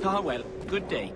Carwell, good day.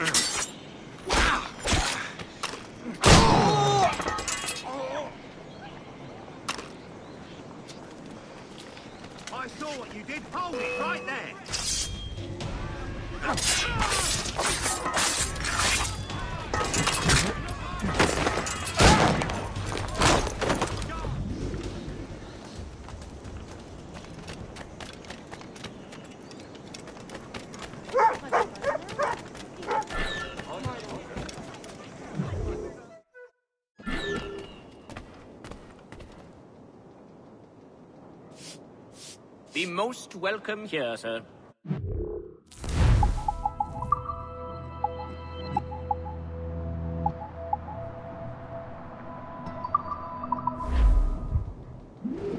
I saw what you did. Hold it right there. Be most welcome here, sir.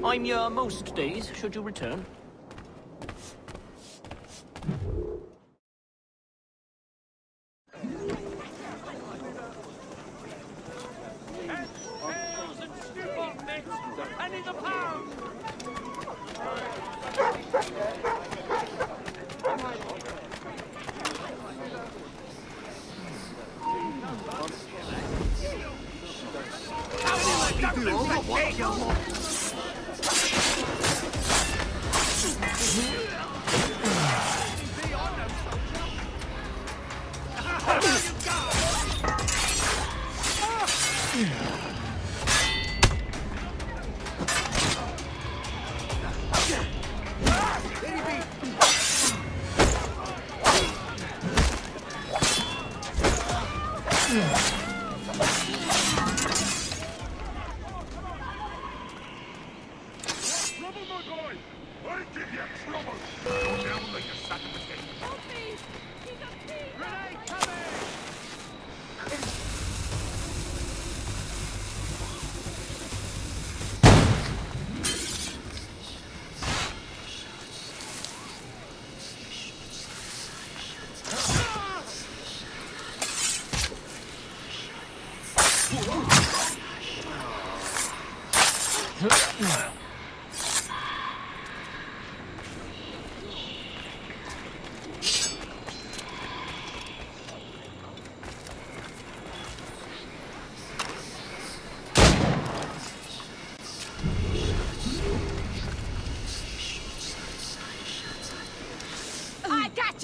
I'm your most days, should you return. 小虎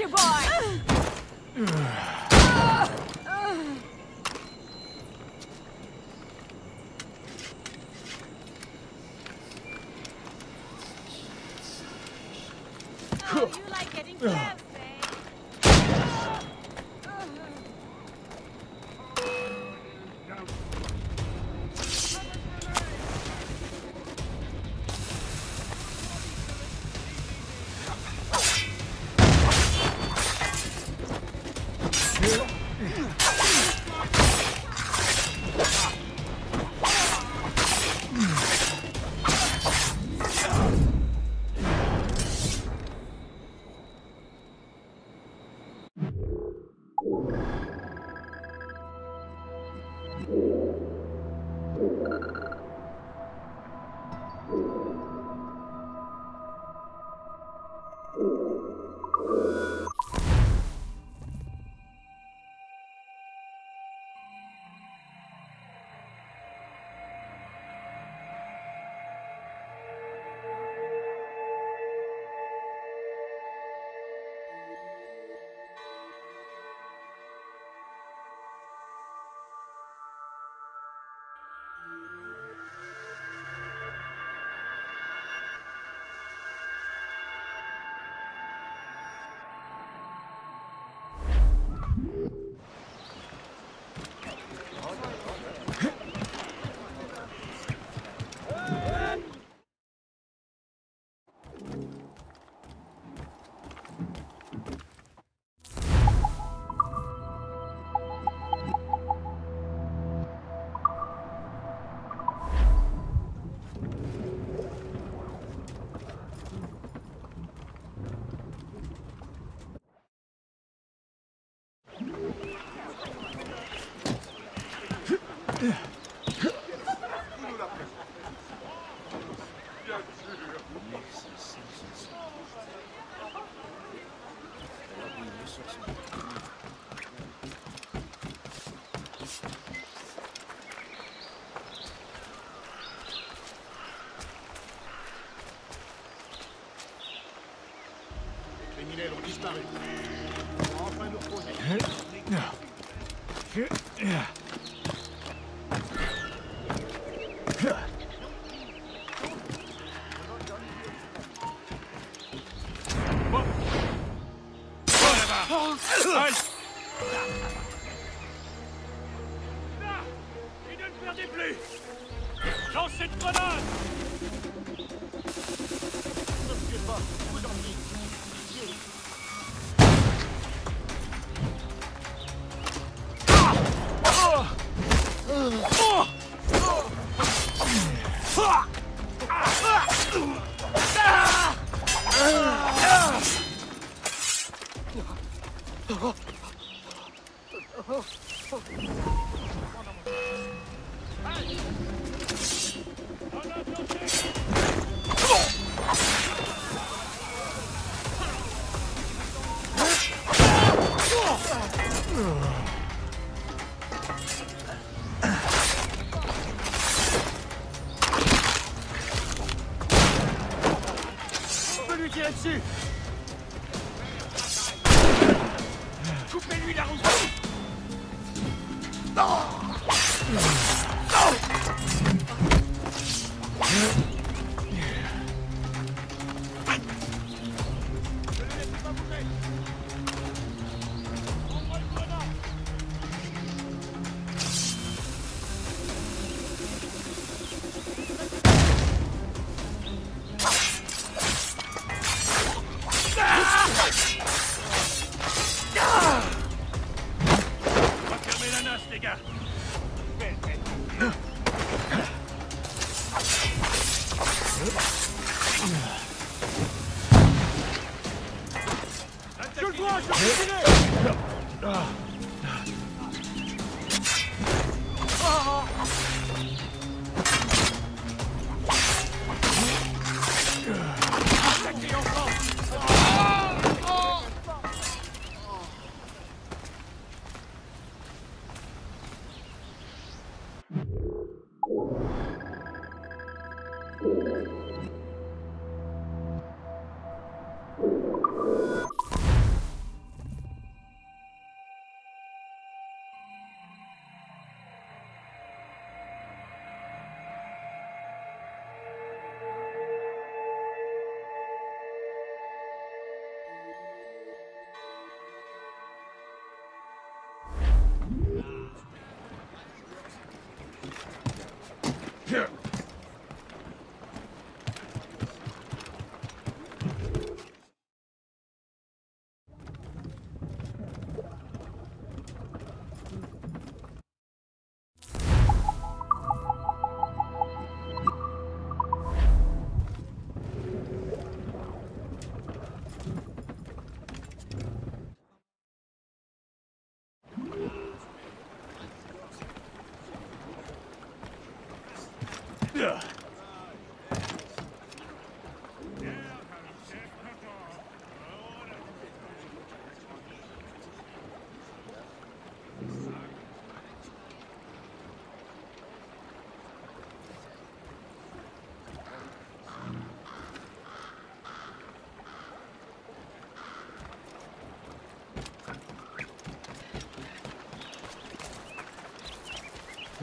your boy! Yeah. criminels ont disparu. On va Enfin nous reposer. Fais-lui la roue Non. Non. Ah. here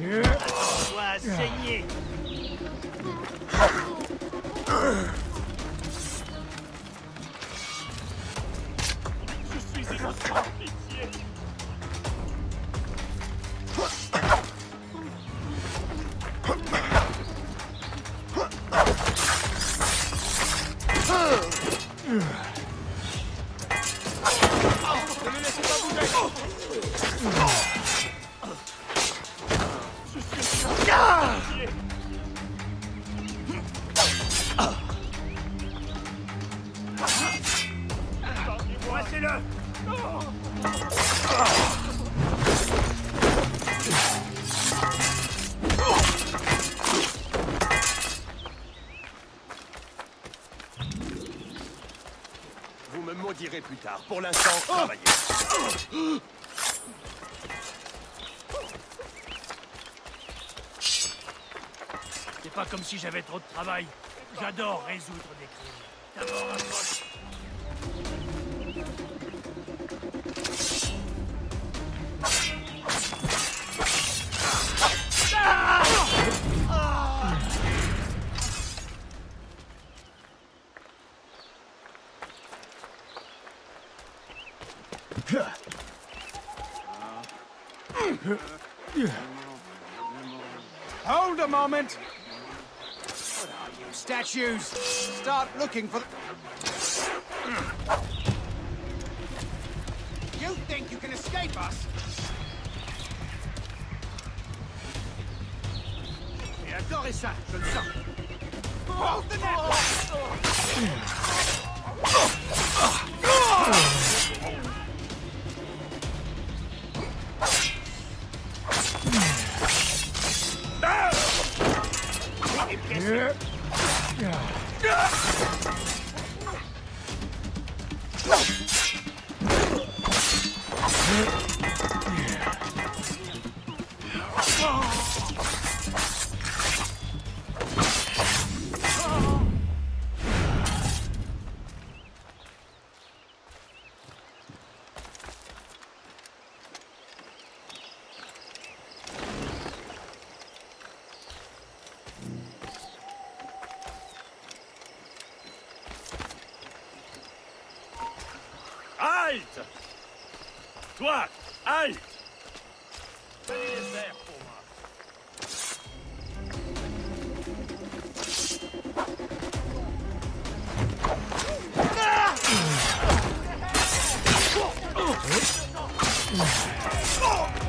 Sois saigné Pour l'instant, travaillez. C'est pas comme si j'avais trop de travail. J'adore résoudre des crimes. D'abord un Hold a moment! What are you, statues? Start looking for the... You think you can escape us? Ça, je le sens. Hold the net! Yeah. Yeah. Halte. Toi, halte. Pour moi. Look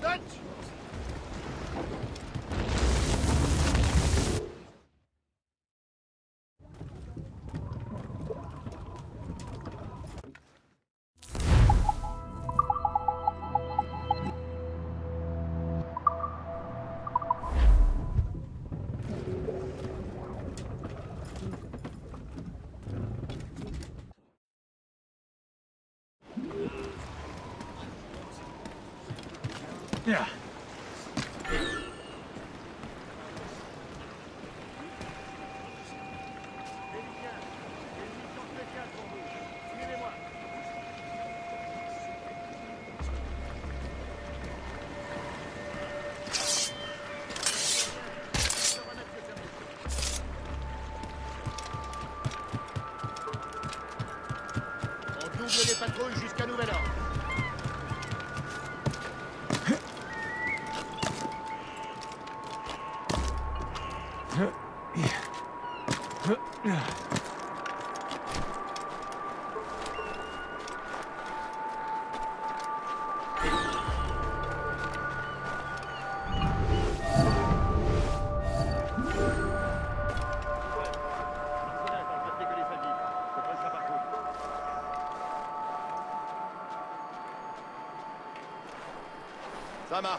Dutch! Double les patrouilles jusqu'à nouvel ordre. Sama,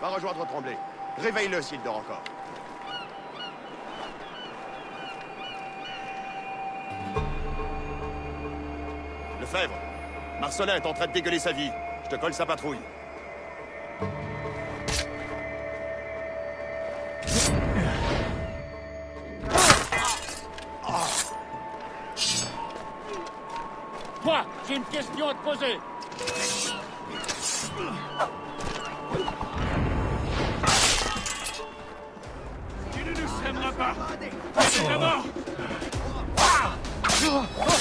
va rejoindre Tremblay. Réveille-le s'il dort encore. Lefebvre, Marcelin est en train de dégueuler sa vie. Je te colle sa patrouille. Toi, j'ai une question à te poser. Oh!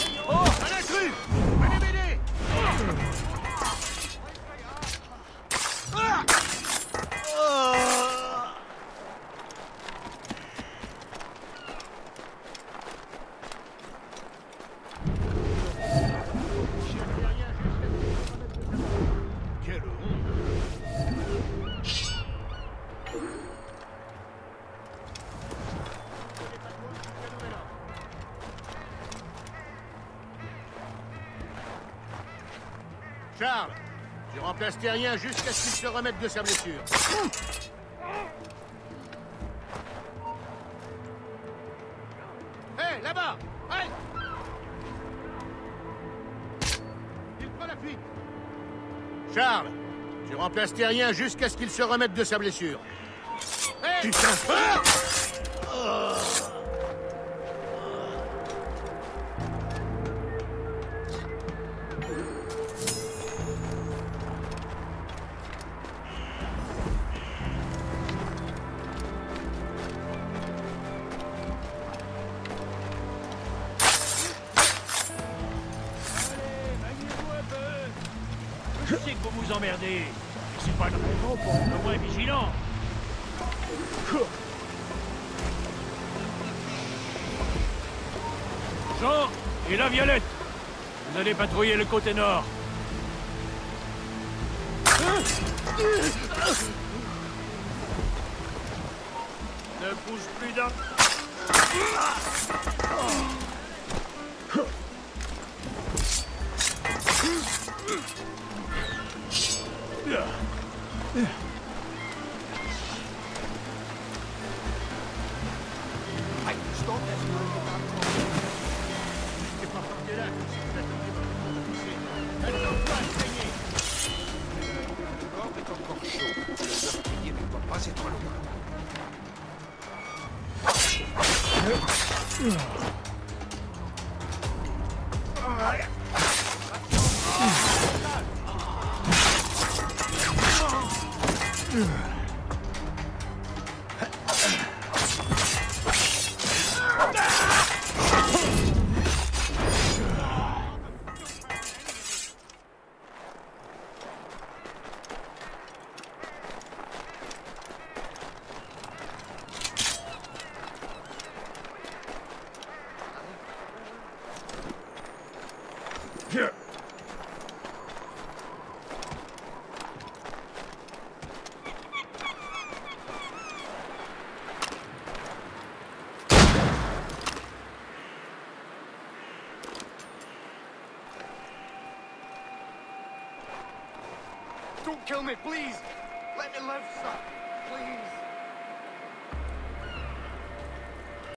Tu remplaces Terrien jusqu'à ce qu'il se remette de sa blessure. Hé, là-bas! Hey! Il prend la fuite. Charles, tu remplaces Terrien jusqu'à ce qu'il se remette de sa blessure. Hey Je sais que vous vous emmerdez, mais c'est pas une raison pour être moins vigilant. Jean et la Violette, vous allez patrouiller le côté nord. Ne bouge plus d'un... helmet, please!